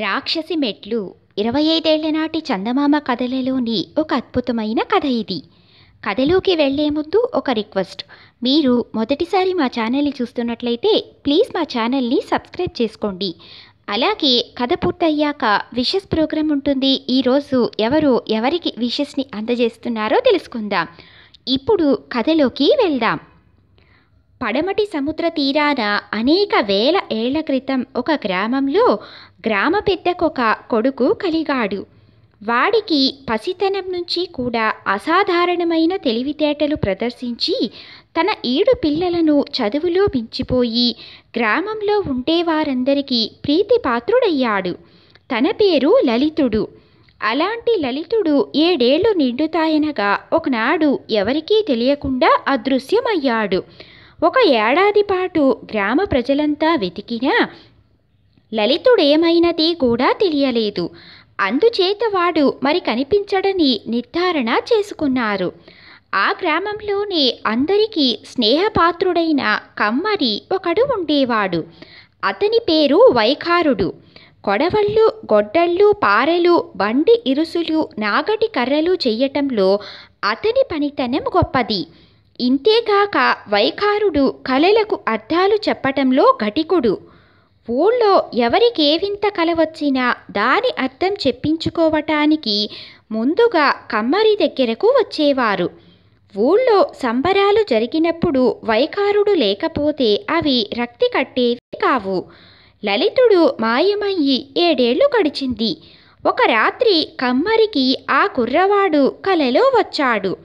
రాక్షసి మెట్లు ఇరవై ఐదేళ్ళ నాటి చందమామ కథలలోని ఒక అద్భుతమైన కథ ఇది. కథలోకి వెళ్ళే ముందు ఒక రిక్వెస్ట్. మీరు మొదటిసారి మా ఛానల్ని చూస్తున్నట్లయితే ప్లీజ్ మా ఛానల్ని సబ్స్క్రైబ్ చేసుకోండి. అలాగే కథ పూర్తయ్యాక విషెస్ ప్రోగ్రాం ఉంటుంది. ఈరోజు ఎవరు ఎవరికి విషెస్ని అందజేస్తున్నారో తెలుసుకుందాం. ఇప్పుడు కథలోకి వెళ్దాం. పడమటి సముద్ర తీరాన అనేక వేల ఏళ్ళ క్రితం ఒక గ్రామంలో గ్రామ పెద్దకొక కొడుకు కలిగాడు. వాడికి పసితనం నుంచి కూడా అసాధారణమైన తెలివితేటలు ప్రదర్శించి తన ఏడు పిల్లలను చదువులో మించిపోయి గ్రామంలో ఉండేవారందరికీ ప్రీతిపాత్రుడయ్యాడు. తన పేరు లలితుడు. అలాంటి లలితుడు ఏడేళ్ళు నిండుతాయనగా ఒకనాడు ఎవరికీ తెలియకుండా అదృశ్యమయ్యాడు. ఒక ఏడాది పాటు గ్రామ ప్రజలంతా వెతికినా లలితుడేమైనది కూడా తెలియలేదు. అందుచేత వాడు మరి కనిపించడని నిర్ధారణ చేసుకున్నారు. ఆ గ్రామంలోనే అందరికీ స్నేహపాత్రుడైన కమ్మరి ఒకడు ఉండేవాడు. అతని పేరు వైఖారుడు. కొడవళ్ళు గొడ్డళ్ళు పారెలు బండి ఇరుసులు నాగటి కర్రలు చెయ్యటంలో అతని పనితనం గొప్పది. ఇంతేగాక వైఖారుడు కళలకు అర్థాలు చెప్పటంలో ఘటికుడు. ఊళ్ళో ఎవరికేవింత కల వచ్చినా దాని అర్థం చెప్పించుకోవటానికి ముందుగా కమ్మరి దగ్గరకు వచ్చేవారు. ఊళ్ళో సంబరాలు జరిగినప్పుడు వైఖారుడు లేకపోతే అవి రక్తి కట్టేవి కావు. లలితుడు మాయమయ్యి ఏడేళ్ళు గడిచింది. ఒక రాత్రి కమ్మరికి ఆ కుర్రవాడు కలలో వచ్చాడు.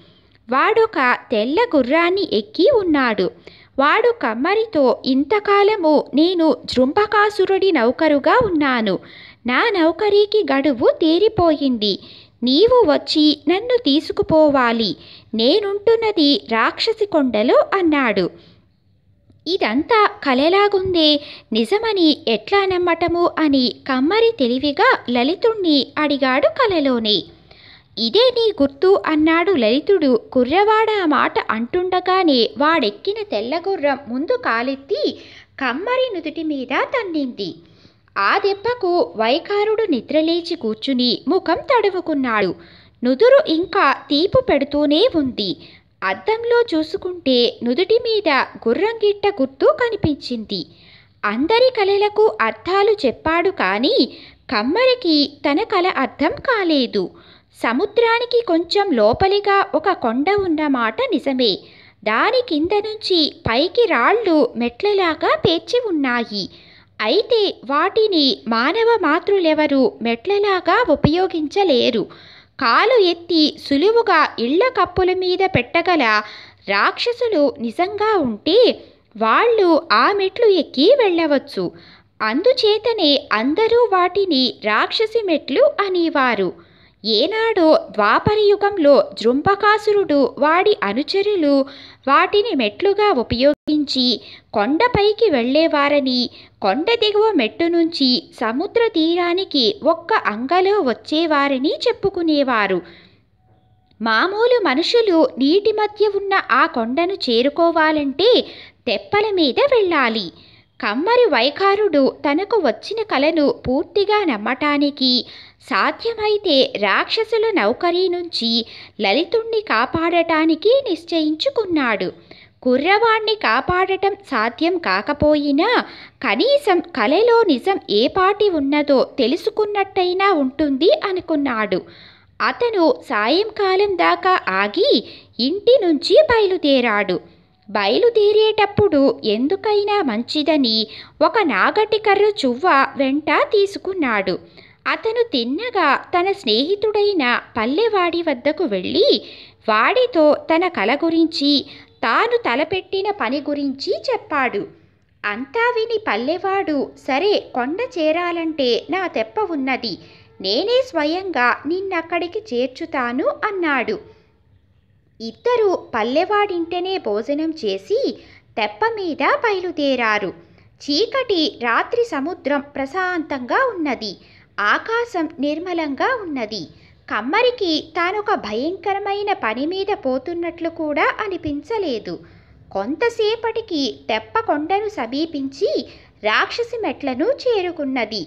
వాడొక తెల్ల గుర్రాన్ని ఎక్కి ఉన్నాడు. వాడు కమ్మరితో ఇంతకాలము నేను జృంభకాసురుడి నౌకరుగా ఉన్నాను. నా నౌకరీకి గడువు తీరిపోయింది. నీవు వచ్చి నన్ను తీసుకుపోవాలి. నేనుంటున్నది రాక్షసి కొండలో అన్నాడు. ఇదంతా కలలాగుందే. నిజమని ఎట్లా నమ్మటము? అని కమ్మరి తెలివిగా లలితుణ్ణి అడిగాడు కలలోనే. ఇదే నీ గుర్తు అన్నాడు లలితుడు. కుర్రవాడ ఆ మాట అంటుండగానే వాడెక్కిన తెల్లగుర్రం ముందు కాలెత్తి కమ్మరి నుదుటి మీద తన్నింది. ఆ దెబ్బకు వైకారుడు నిద్రలేచి కూర్చుని ముఖం తడువుకున్నాడు నుదురు ఇంకా తీపు పెడుతూనే ఉంది. అద్దంలో చూసుకుంటే నుదుటి మీద గుర్రంగిట్ట గుర్తు కనిపించింది. అందరి కలలకు అర్థాలు చెప్పాడు కానీ కమ్మరికి తన కల అర్థం కాలేదు. సముద్రానికి కొంచెం లోపలిగా ఒక కొండ ఉన్నమాట నిజమే. దాని కింద నుంచి పైకి రాళ్ళు మెట్లలాగా పేర్చి ఉన్నాయి. అయితే వాటిని మానవ మాతృలెవరు మెట్లలాగా ఉపయోగించలేరు. కాలు ఎత్తి సులువుగా ఇళ్ళ కప్పుల మీద పెట్టగల రాక్షసులు నిజంగా ఉంటే వాళ్ళు ఆ మెట్లు ఎక్కి వెళ్ళవచ్చు. అందుచేతనే అందరూ వాటిని రాక్షసి మెట్లు అనేవారు. ఏనాడో ద్వాపరయుగంలో జృంభకాసురుడు వాడి అనుచరులు వాటిని మెట్లుగా ఉపయోగించి కొండపైకి వెళ్ళేవారని కొండ దిగువ మెట్టు నుంచి సముద్ర తీరానికి ఒక్క అంగలో వచ్చేవారని చెప్పుకునేవారు. మామూలు మనుషులు నీటి మధ్య ఉన్న ఆ కొండను చేరుకోవాలంటే తెప్పల మీద వెళ్ళాలి. కమ్మరి వైఖారుడు తనకు వచ్చిన కలను పూర్తిగా నమ్మటానికి సాధ్యమైతే రాక్షసుల నౌకరీ నుంచి లలితుణ్ణి కాపాడటానికి నిశ్చయించుకున్నాడు. కుర్రవాణ్ణి కాపాడటం సాధ్యం కాకపోయినా కనీసం కలలో నిజం ఏ పాటి ఉన్నదో తెలుసుకున్నట్టయినా ఉంటుంది అనుకున్నాడు. అతను సాయంకాలం దాకా ఆగి ఇంటి నుంచి బయలుదేరాడు. బయలుదేరేటప్పుడు ఎందుకైనా మంచిదని ఒక నాగటి కర్ర చువ్వ వెంట తీసుకున్నాడు. అతను తిన్నగా తన స్నేహితుడైన పల్లెవాడి వద్దకు వెళ్ళి వాడితో తన కల గురించి తాను తలపెట్టిన పని గురించి చెప్పాడు. అంతా విని పల్లెవాడు సరే కొండ చేరాలంటే నా తెప్ప ఉన్నది నేనే స్వయంగా నిన్నక్కడికి చేర్చుతాను అన్నాడు. ఇద్దరు పల్లెవాడింటనే భోజనం చేసి తెప్ప మీద బయలుదేరారు. చీకటి రాత్రి సముద్రం ప్రశాంతంగా ఉన్నది. ఆకాశం నిర్మలంగా ఉన్నది. కమ్మరికి తానొక భయంకరమైన పని మీద పోతున్నట్లు కూడా అనిపించలేదు. కొంతసేపటికి తెప్ప కొండను సమీపించి రాక్షసి మెట్లను చేరుకున్నది.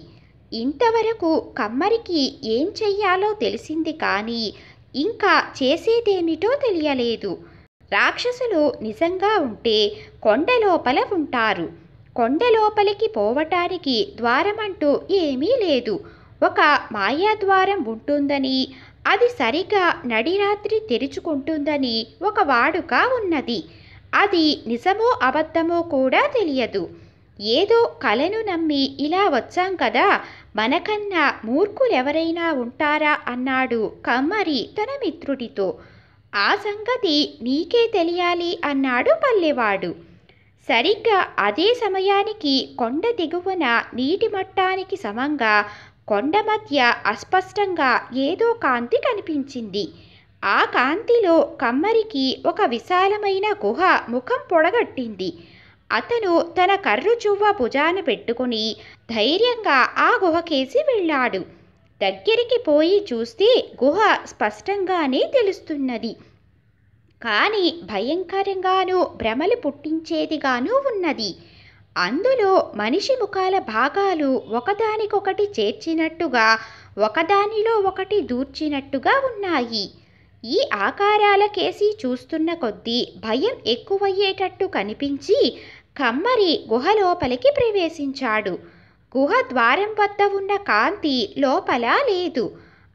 ఇంతవరకు కమ్మరికి ఏం చెయ్యాలో తెలిసింది కానీ ఇంకా చేసేదేమిటో తెలియలేదు. రాక్షసులు నిజంగా ఉంటే కొండ లోపల ఉంటారు. కొండ లోపలికి పోవటానికి ద్వారమంటూ ఏమీ లేదు. ఒక మాయాద్వారం ఉంటుందని అది సరిగా నడిరాత్రి తెరుచుకుంటుందని ఒక వాడుక ఉన్నది. అది నిజమో అబద్ధమో కూడా తెలియదు. ఏదో కలను నమ్మి ఇలా వచ్చాం కదా మనకన్నా మూర్ఖులెవరైనా ఉంటారా అన్నాడు కమ్మరి తన మిత్రుడితో. ఆ సంగతి నీకే తెలియాలి అన్నాడు పల్లెవాడు. సరిగ్గా అదే సమయానికి కొండ దిగువన నీటి మట్టానికి సమంగా కొండ మధ్య అస్పష్టంగా ఏదో కాంతి కనిపించింది. ఆ కాంతిలో కమ్మరికి ఒక విశాలమైన గుహ ముఖం పొడగట్టింది. అతను తన కర్రు చువ్వ భుజాన పెట్టుకుని ధైర్యంగా ఆ గుహకేసి వెళ్ళాడు. దగ్గరికి పోయి చూస్తే గుహ స్పష్టంగానే తెలుస్తున్నది. కానీ భయంకరంగానూ భ్రమలు పుట్టించేదిగానూ ఉన్నది. అందులో మనిషి ముఖాల భాగాలు ఒకదానికొకటి చేర్చినట్టుగా ఒకదానిలో ఒకటి దూర్చినట్టుగా ఉన్నాయి. ఈ ఆకారాలకేసి చూస్తున్న కొద్దీ భయం ఎక్కువయ్యేటట్టు కనిపించి కమ్మరి గుహ లోపలికి ప్రవేశించాడు. గుహ ద్వారం వద్ద ఉన్న కాంతి లోపల లేదు.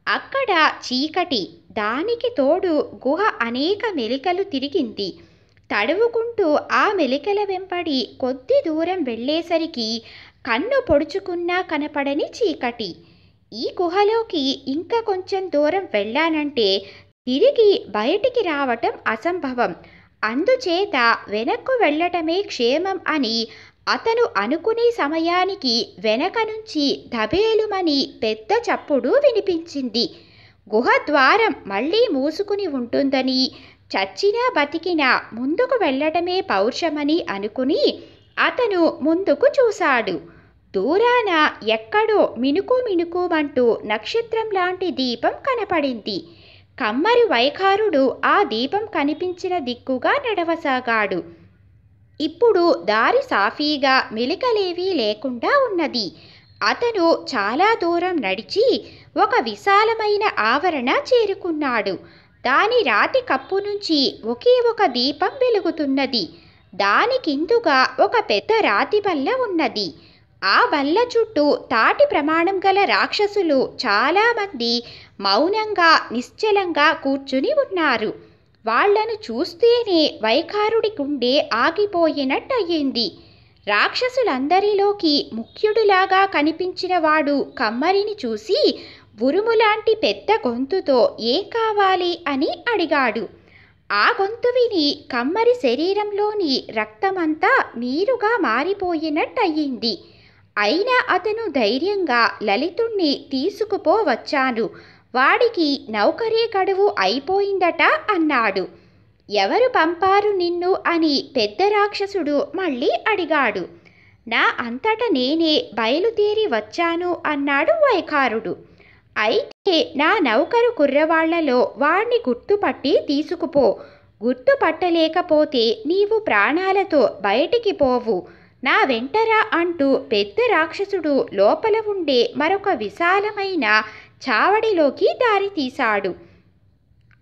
అక్కడ చీకటి దానికి తోడు గుహ అనేక మెలికలు తిరిగింది. తడువుకుంటూ ఆ మెలికల వెంబడి కొద్ది దూరం వెళ్ళేసరికి కన్ను పొడుచుకున్నా కనపడని చీకటి. ఈ గుహలోకి ఇంకా కొంచెం దూరం వెళ్ళానంటే తిరిగి బయటికి రావటం అసంభవం. అందుచేత వెనక్కు వెళ్ళటమే క్షేమం అని అతను అనుకునే సమయానికి వెనక నుంచి ధబేలుమని పెద్ద చప్పుడు వినిపించింది. గుహ ద్వారం మళ్ళీ మూసుకుని ఉంటుందని చచ్చినా బతికినా ముందుకు వెళ్ళటమే పౌరుషమని అనుకుని అతను ముందుకు చూశాడు. దూరాన ఎక్కడో మినుకు మినుకుమంటూ నక్షత్రం లాంటి దీపం కనపడింది. కమ్మరి వైఖారుడు ఆ దీపం కనిపించిన దిక్కుగా నడవసాగాడు. ఇప్పుడు దారి సాఫీగా మెలికలేవీ లేకుండా ఉన్నది. అతను చాలా దూరం నడిచి ఒక విశాలమైన ఆవరణ చేరుకున్నాడు. దాని రాతి కప్పు నుంచి ఒకే ఒక దీపం వెలుగుతున్నది. దాని కిందుగా ఒక పెద్ద రాతి బల్ల ఉన్నది. ఆ బల్ల చుట్టూ తాటి ప్రమాణం గల రాక్షసులు చాలామంది మౌనంగా నిశ్చలంగా కూర్చుని ఉన్నారు. వాళ్ళను చూస్తేనే వైఖారుడి గుండె ఆగిపోయినట్టయింది. రాక్షసులందరిలోకి ముఖ్యుడిలాగా కనిపించిన వాడు కమ్మరిని చూసి ఉరుములాంటి పెద్ద గొంతుతో ఏం కావాలి అని అడిగాడు. ఆ గొంతు విని కమ్మరి శరీరంలోని రక్తమంతా నీరుగా మారిపోయినట్టయింది. అయినా అతను ధైర్యంగా లలితుణ్ణి తీసుకుపోవచ్చాను. వాడికి నౌకరీ గడువు అయిపోయిందట అన్నాడు. ఎవరు పంపారు నిన్ను అని పెద్ద రాక్షసుడు మళ్ళీ అడిగాడు. నా అంతట నేనే బయలుదేరి వచ్చాను అన్నాడు వైఖారుడు అయితే నా నౌకరు కుర్రవాళ్ళలో వాణ్ణి గుర్తుపట్టి తీసుకుపో. గుర్తుపట్టలేకపోతే నీవు ప్రాణాలతో బయటికి పోవు. నా వెంటరా అంటూ పెద్ద రాక్షసుడు లోపల ఉండే మరొక విశాలమైన చావడిలోకి దారితీశాడు.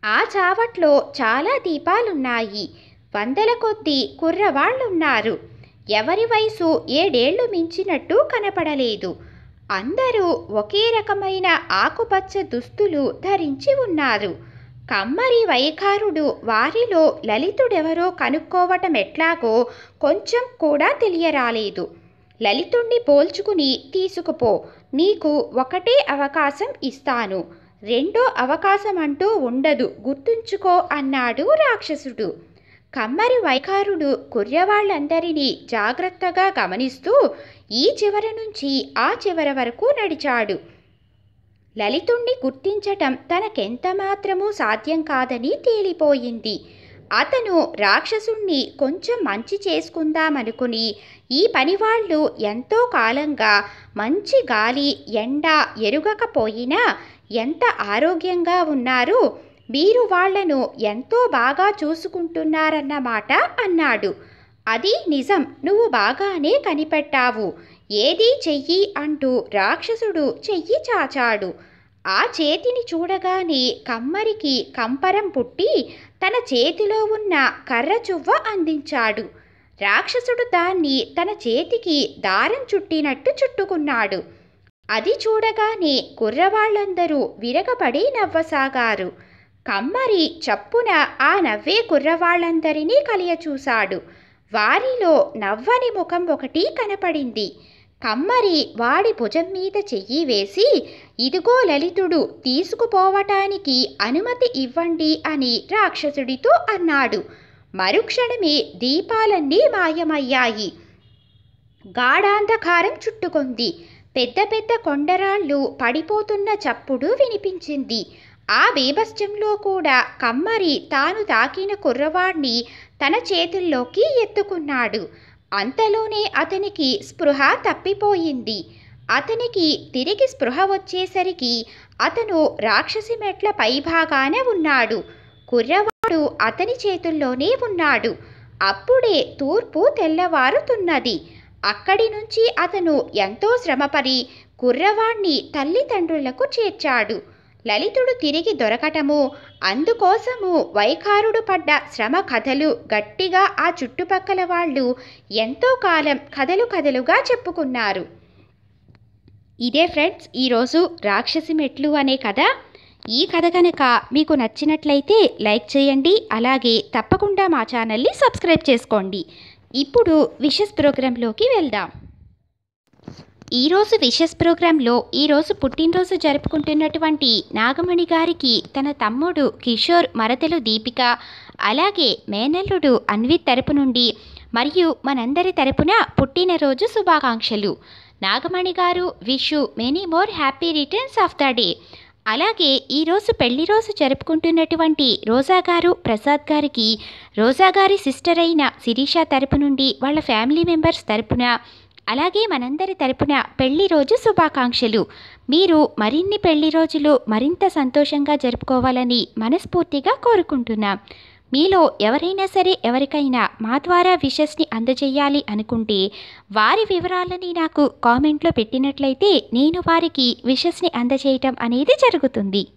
ఆ చావట్లో చాలా దీపాలున్నాయి. వందల కొద్దీ కుర్రవాళ్ళున్నారు. ఎవరి వయసు ఏడేళ్ళు మించినట్టు కనపడలేదు. అందరూ ఒకే రకమైన ఆకుపచ్చ దుస్తులు ధరించి ఉన్నారు. కమ్మరి వైఖారుడు వారిలో లలితుడెవరో కనుక్కోవటం ఎట్లాగో కొంచెం కూడా తెలియరాలేదు. లలితుణ్ణి పోల్చుకుని తీసుకుపో నీకు ఒకటే అవకాశం ఇస్తాను. రెండో అవకాశం అంటూ ఉండదు గుర్తుంచుకో అన్నాడు రాక్షసుడు. కమ్మరి వైఖారుడు కుర్రవాళ్ళందరినీ జాగ్రత్తగా గమనిస్తూ ఈ చివర నుంచి ఆ చివర వరకు నడిచాడు. లలితుణ్ణి గుర్తించటం తనకెంతమాత్రమూ సాధ్యం కాదని తేలిపోయింది. అతను రాక్షసుణ్ణి కొంచెం మంచి చేసుకుందామనుకుని ఈ పనివాళ్ళు ఎంతో కాలంగా మంచి గాలి ఎండ ఎరుగకపోయినా ఎంత ఆరోగ్యంగా ఉన్నారు మీరు వాళ్ళను ఎంతో బాగా చూసుకుంటున్నారన్నమాట అన్నాడు. అది నిజం నువ్వు బాగానే కనిపెట్టావు. ఏదీ చెయ్యి అంటూ రాక్షసుడు చెయ్యి చాచాడు. ఆ చేతిని చూడగానే కమ్మరికి కంపరం పుట్టి తన చేతిలో ఉన్న కర్ర చువ్వ అందించాడు. రాక్షసుడు దాన్ని తన చేతికి దారం చుట్టినట్టు చుట్టుకున్నాడు. అది చూడగానే కుర్రవాళ్ళందరూ విరగబడి నవ్వసాగారు. కమ్మరి చప్పున ఆ నవ్వే కుర్రవాళ్ళందరినీ కలియచూశాడు. వారిలో నవ్వని ముఖం ఒకటి కనపడింది. కమ్మరి వాడి భుజం మీద చెయ్యి వేసి ఇదిగో లలితుడు తీసుకుపోవటానికి అనుమతి ఇవ్వండి అని రాక్షసుడితో అన్నాడు. మరుక్షణమే దీపాలన్నీ మాయమయ్యాయి. గాఢాంధకారం చుట్టుకుంది. పెద్ద పెద్ద కొండరాళ్ళు పడిపోతున్న చప్పుడు వినిపించింది. ఆ బీభత్సంలో కూడా కమ్మరి తాను తాకిన కుర్రవాణ్ణి తన చేతుల్లోకి ఎత్తుకున్నాడు. అంతలోనే అతనికి స్పృహ తప్పిపోయింది. అతనికి తిరిగి స్పృహ వచ్చేసరికి అతను రాక్షసి మెట్ల పైభాగాన ఉన్నాడు. కుర్రవాడు అతని చేతుల్లోనే ఉన్నాడు. అప్పుడే తూర్పు తెల్లవారుతున్నది. అక్కడి నుంచి అతను ఎంతో శ్రమపడి కుర్రవాణ్ణి తల్లిదండ్రులకు చేర్చాడు. లలితుడు తిరిగి దొరకటము. అందుకోసము వైఖారుడు పడ్డ శ్రమ కథలు గట్టిగా ఆ చుట్టుపక్కల వాళ్ళు ఎంతో కాలం కథలు కథలుగా చెప్పుకున్నారు. ఇదే ఫ్రెండ్స్ ఈరోజు రాక్షసి మెట్లు అనే కథ. ఈ కథ కనుక మీకు నచ్చినట్లయితే లైక్ చేయండి అలాగే తప్పకుండా మా ఛానల్ని సబ్స్క్రైబ్ చేసుకోండి. ఇప్పుడు విషెస్ ప్రోగ్రాంలోకి వెళ్దాం. ఈరోజు విషెస్ ప్రోగ్రాంలో ఈరోజు పుట్టినరోజు జరుపుకుంటున్నటువంటి నాగమణి గారికి తన తమ్ముడు కిషోర్ మరదలు దీపిక అలాగే మేనల్లుడు అన్విత్ తరపు నుండి మరియు మనందరి తరపున పుట్టినరోజు శుభాకాంక్షలు. Nagamani garu wish many more happy returns of the day అలాగే ఈరోజు పెళ్ళి రోజు జరుపుకుంటున్నటువంటి రోజా గారు ప్రసాద్ గారికి రోజా గారి సిస్టర్ అయిన శిరీష తరపు నుండి వాళ్ళ ఫ్యామిలీ మెంబర్స్ తరపున అలాగే మనందరి తరపున పెళ్ళి రోజు శుభాకాంక్షలు. మీరు మరిన్ని పెళ్ళి రోజులు మరింత సంతోషంగా జరుపుకోవాలని మనస్ఫూర్తిగా కోరుకుంటున్నాం. మీలో ఎవరైనా సరే ఎవరికైనా మా ద్వారా విషెస్ని అందజేయాలి అనుకుంటే వారి వివరాలని నాకు కామెంట్లో పెట్టినట్లయితే నేను వారికి విషెస్ని అందజేయటం అనేది జరుగుతుంది.